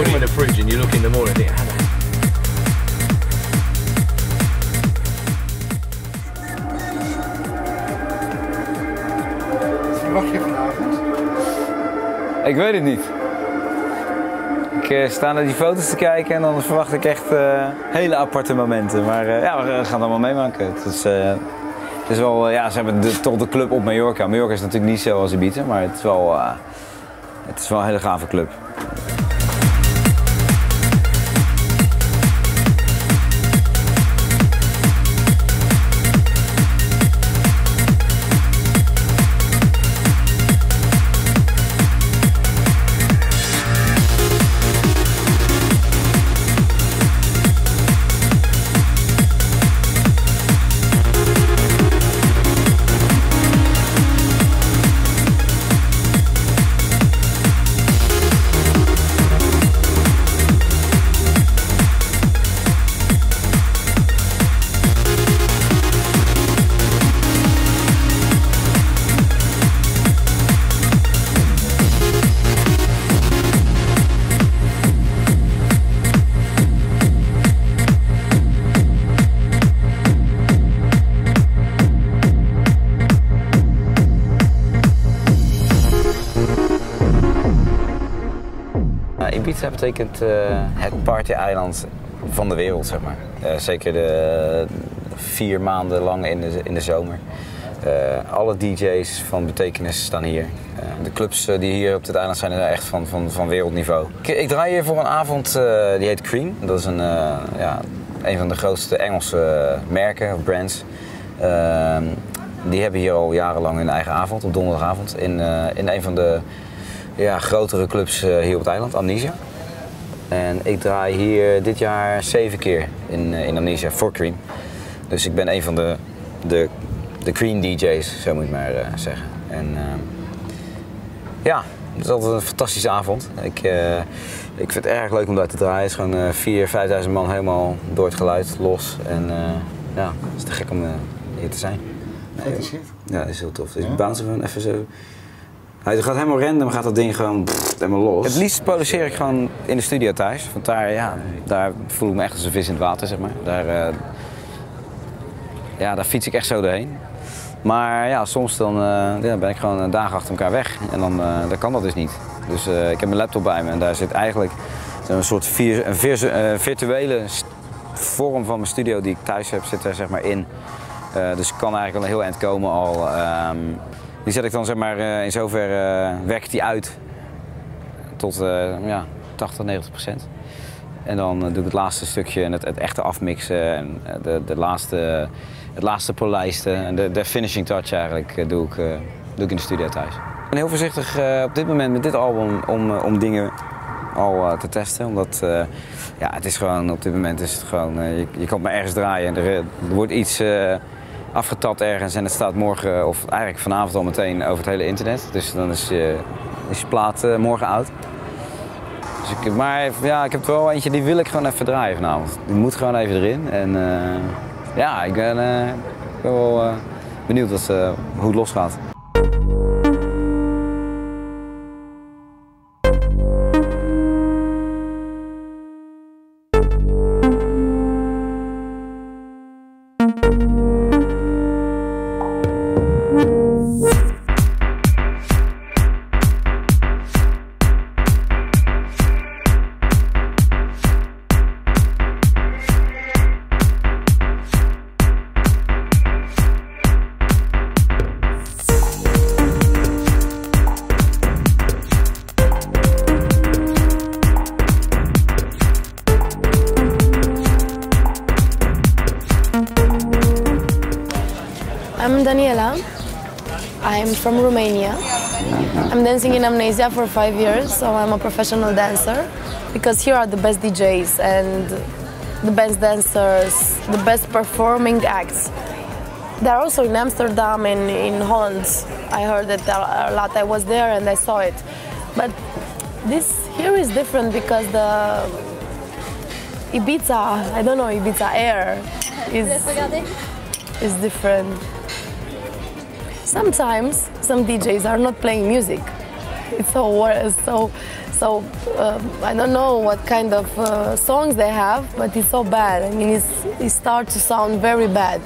put them in the fridge and you look in the morning and think, "Ah, man, Wat verwacht je vanavond? Ik weet het niet. Ik eh, sta naar die foto's te kijken en dan verwacht ik echt eh, hele aparte momenten. Maar eh, ja, we gaan het allemaal meemaken. Het is, eh, het is wel, ja, ze hebben de, toch de club op Mallorca. Mallorca is natuurlijk niet zo als Ibiza, maar het is wel, eh, het is wel een hele gave club. Ibiza betekent eh, het party-eiland van de wereld, zeg maar. Eh, zeker de vier maanden lang in de, in de zomer. Eh, alle DJ's van betekenis staan hier. Eh, de clubs eh, die hier op dit eiland zijn, zijn echt van, van, van wereldniveau. Ik, ik draai hier voor een avond eh, die heet Cream. Dat is een, eh, ja, een van de grootste Engelse merken, of brands. Ehm, die hebben hier al jarenlang hun eigen avond, op donderdagavond. In, eh, in een van de ja, grotere clubs eh, hier op het eiland, Amnesia. En ik draai hier dit jaar zeven keer in, eh, in Amnesia voor Cream. Dus ik ben een van de, de, de Cream DJ's, zo moet ik maar eh, zeggen. En ehm, ja, het is altijd een fantastische avond. Ik, eh, ik vind het erg leuk om daar te draaien. Het is gewoon eh 4.000, 5.000 man helemaal door het geluid, los. En eh, ja, het is te gek om eh, hier te zijn. Het? Ja, dat is heel tof. Dus Ja? bounce gewoon even zo. Hij gaat helemaal random, gaat dat ding gewoon helemaal los. Het liefst produceer ik gewoon in de studio thuis. Want daar, ja, daar voel ik me echt als een vis in het water, zeg maar. Daar, eh, ja, daar fiets ik echt zo doorheen. Maar ja, soms dan, eh, ja, ben ik gewoon dagen achter elkaar weg. En dan, eh, dan kan dat dus niet. Dus ik heb mijn laptop bij me en daar zit eigenlijk een soort een virtu- virtuele vorm van mijn studio die ik thuis heb, zit zeg maar in. Dus ik kan eigenlijk al een heel eind komen al. ehm, die zet ik dan zeg maar eh, in zoverre eh, werkt die uit tot eh, ja, 80, 90 procent. En dan doe ik het laatste stukje en het, het echte afmixen en de, de laatste, het laatste polijsten en de, de finishing touch eigenlijk doe, ik, doe ik in de studio thuis. Ik ben heel voorzichtig op dit moment met dit album om, om dingen al te testen. Omdat ja, het is gewoon, op dit moment is het gewoon, je, je kan maar ergens draaien en er, wordt iets afgetapt ergens en het staat morgen of eigenlijk vanavond al meteen over het hele internet. Dus dan is, je is je plaat eh, morgen oud. Dus ik, maar ja, ik heb er wel eentje die wil ik gewoon even draaien vanavond. Die moet gewoon even erin. En eh, ja, ik ben, eh, wel eh, benieuwd wat, eh, hoe het losgaat. I'm Daniela. I'm from Romania. I'm dancing in Amnesia for five years, so I'm a professional dancer because here are the best DJs and the best dancers, the best performing acts. They're also in Amsterdam and in Holland. I heard that a lot. I was there and I saw it. But this here is different because the Ibiza, I don't know, Ibiza air is, is different. Sometimes some DJs are not playing music. It's so so So uh, I don't know what kind of uh, songs they have, but it's so bad. I mean, it's, it starts to sound very bad.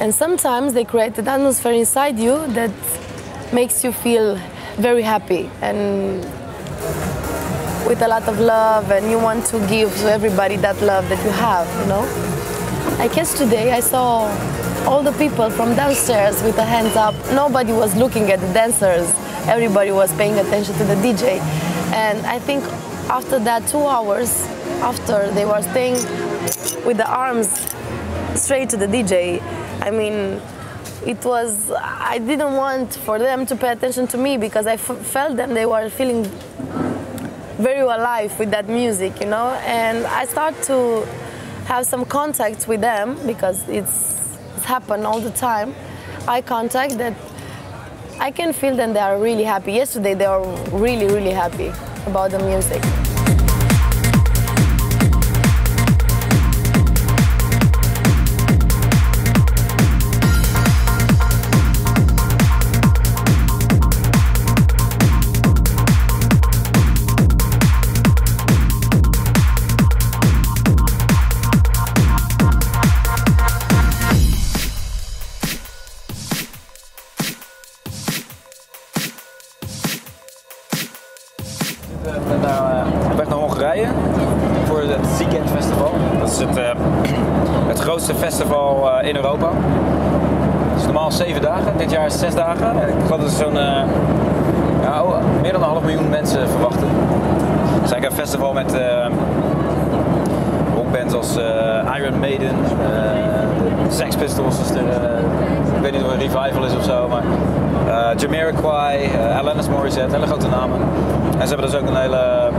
And sometimes they create an atmosphere inside you that makes you feel very happy and with a lot of love, and you want to give to everybody that love that you have, you know. I guess today I saw all the people from downstairs with the hands up. Nobody was looking at the dancers. Everybody was paying attention to the DJ. And I think after that two hours, after they were staying with the arms straight to the DJ, I mean, it was, I didn't want for them to pay attention to me because I felt them, they were feeling very alive with that music, you know? And I start to have some contact with them because it's, it's happened all the time. Eye contact that I can feel that they are really happy. Yesterday they were really, really happy about the music. Festival eh, in Europa. Het is normaal zeven dagen, dit jaar is zes dagen. Ik geloof dat er zo'n uh, ja, oh, meer dan een half miljoen mensen verwachten. Het is eigenlijk een festival met Iron Maiden, Sex Pistols, dus ik weet niet of het een revival is of zo, maar Jamiroquai, Alanis Morissette, hele grote namen. En ze hebben dus ook een hele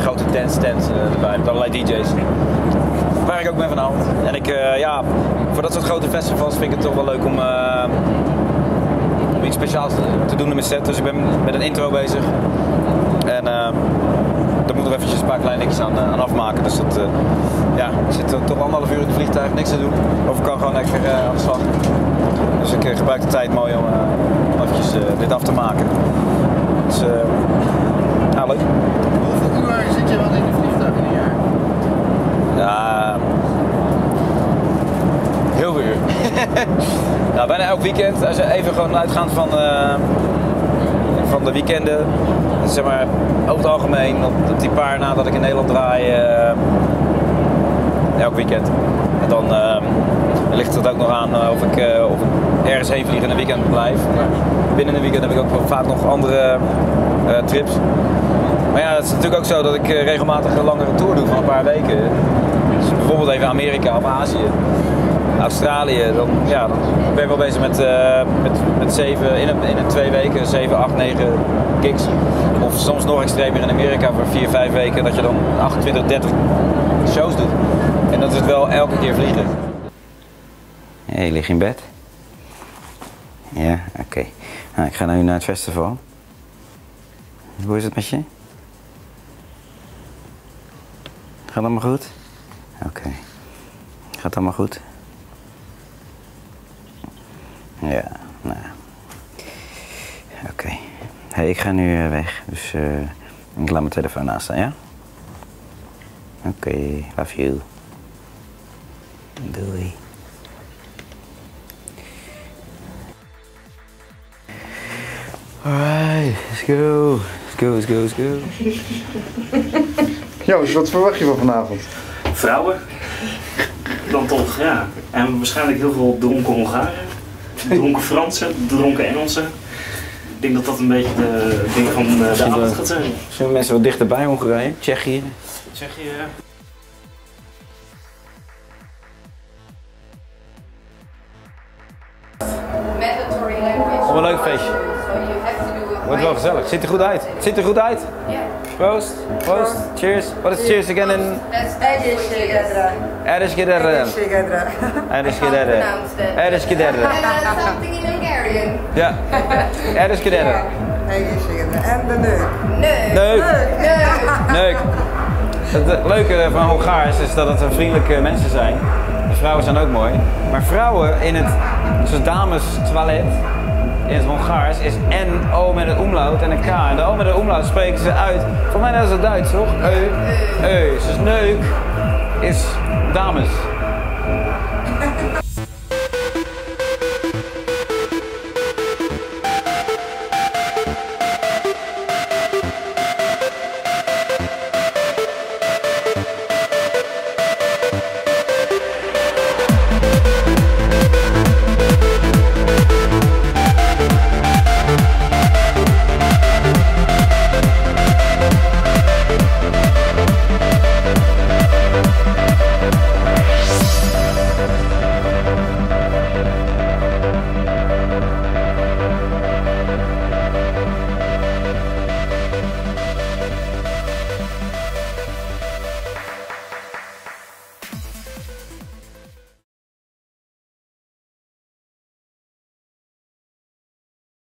grote dance tent erbij met allerlei DJ's waar ik ook ben vanavond. En ik, ja, voor dat soort grote festivals vind ik het toch wel leuk om, iets speciaals te, doen in mijn set. Dus ik ben met een intro bezig. En nog eventjes een paar kleine dingetjes aan, aan afmaken. Dus dat, ja, ik zit toch anderhalf uur in het vliegtuig, niks te doen. Of ik kan gewoon lekker aan de slag. Dus ik gebruik de tijd mooi om, om eventjes dit af te maken. Dus ja, leuk. Hoeveel uur zit je wel in de vliegtuig in een jaar? Ja, heel veel uur. nou, bijna elk weekend, als je even gewoon uitgaand van, van de weekenden, zeg maar over het algemeen, op die paar nadat ik in Nederland draai, uh, elk weekend. En dan uh, ligt het ook nog aan of, ik, of ik ergens heen vlieg en een weekend blijf. Binnen een weekend heb ik ook vaak nog andere trips. Maar ja, het is natuurlijk ook zo dat ik regelmatig een langere tour doe van een paar weken. Dus bijvoorbeeld even Amerika of Azië. Australië, dan, ja, dan ben je wel bezig met, met, met in een, in een twee weken, 7, 8, 9 gigs. Of soms nog extremer in Amerika voor 4, 5 weken, dat je dan 28, 30 shows doet. En dat is het wel elke keer vliegen. Hé, hey, lig in bed? Ja, oké. Nou, ik ga nu naar het festival. Hoe is het met je? Gaat allemaal goed? Oké. Gaat het allemaal goed? Ja, nou. Oké. Okay. Hey, ik ga nu uh, weg, dus uh, ik laat mijn telefoon naast staan, ja? Oké, okay, love you. Doei. Alright, let's go. Let's go, let's go, let's go. Joost, wat verwacht je van vanavond? Vrouwen. Dan toch, ja. En waarschijnlijk heel veel dronken Hongaren. Dronken Fransen, dronken Engelsen. Ik denk dat dat een beetje de ding van de, de avond gaat zijn. Zijn mensen wat dichterbij Hongarije? Tsjechië? Tsjechië, ja. Wat een leuk feestje. Wordt wel gezellig. Ziet er goed uit. Ziet er goed uit. Ja. Proost. Proost. Cheers. What is cheers again in? Erdish Gedra. Erdish Gedra. Erdish Gedra. Erdish Gedra. Something in Hungarian. Ja. Erdish Gedra. En de neuk. Neuk. Neuk. Neuk. Het leuke van Hongaars is dat het vriendelijke mensen zijn. De vrouwen zijn ook mooi. Maar vrouwen in het, zoals dames toilet, in het Hongaars is N, O met een omlaut en een K. En de O met een omlaut spreken ze uit. Voor mij dat is het Duits, toch? Eu. Eu. Dus neuk is dames.